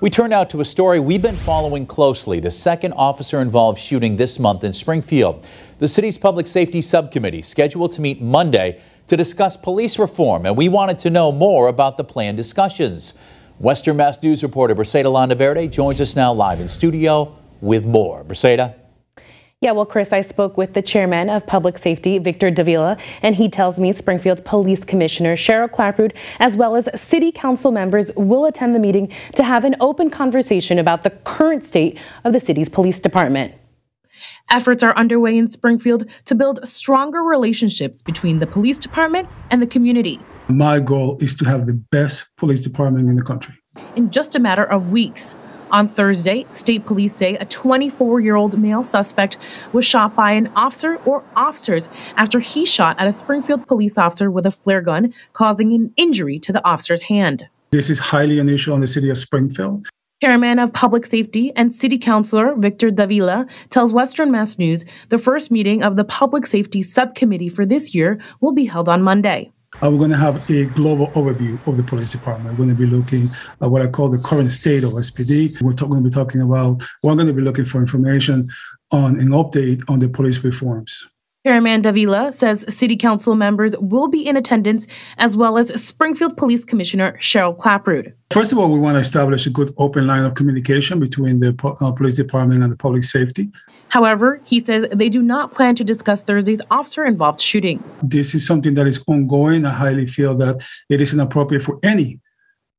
We turn now to a story we've been following closely the second officer involved shooting this month in Springfield. The city's public safety subcommittee scheduled to meet Monday to discuss police reform, and we wanted to know more about the planned discussions. Western Mass News reporter Briseida Landaverde joins us now live in studio with more. Briseida. Yeah, well, Chris, I spoke with the chairman of public safety, Victor Davila, and he tells me Springfield Police Commissioner Cheryl Clapprood, as well as city council members, will attend the meeting to have an open conversation about the current state of the city's police department. Efforts are underway in Springfield to build stronger relationships between the police department and the community. My goal is to have the best police department in the country. In just a matter of weeks, on Thursday, state police say a 24 year old male suspect was shot by an officer or officers after he shot at a Springfield police officer with a flare gun, causing an injury to the officer's hand. This is highly unusual in the city of Springfield. Chairman of Public Safety and City Councilor Victor Davila tells Western Mass News the first meeting of the Public Safety Subcommittee for this year will be held on Monday. Uh, we're going to have a global overview of the police department. We're going to be looking at what I call the current state of SPD. We're talk- going to be talking about, we're going to be looking for information on an update on the police reforms. Chairman Davila says city council members will be in attendance as well as Springfield Police Commissioner Cheryl Clapprood. First of all, we want to establish a good open line of communication between the uh, police department and the public safety. However, he says they do not plan to discuss Thursday's officer involved shooting. This is something that is ongoing. I highly feel that it is inappropriate for any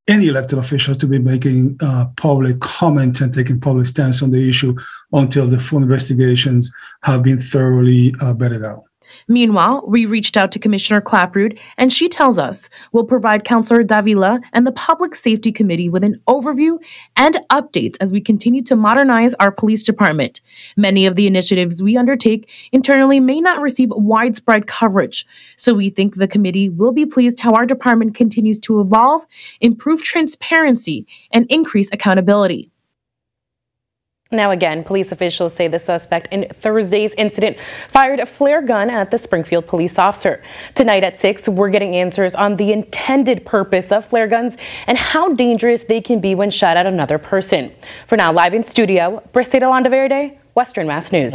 any elected officials to be making uh, public comments and taking public stance on the issue until the full investigations have been thoroughly uh, vetted out. Meanwhile, we reached out to Commissioner Clapprood, and she tells us we'll provide Councilor Davila and the Public Safety Committee with an overview and updates as we continue to modernize our police department. Many of the initiatives we undertake internally may not receive widespread coverage, so we think the committee will be pleased how our department continues to evolve, improve transparency, and increase accountability. Now again, police officials say the suspect in Thursday's incident fired a flare gun at the Springfield police officer. Tonight at 6, we're getting answers on the intended purpose of flare guns and how dangerous they can be when shot at another person. For now, live in studio, Briseida Landaverde, Western Mass News.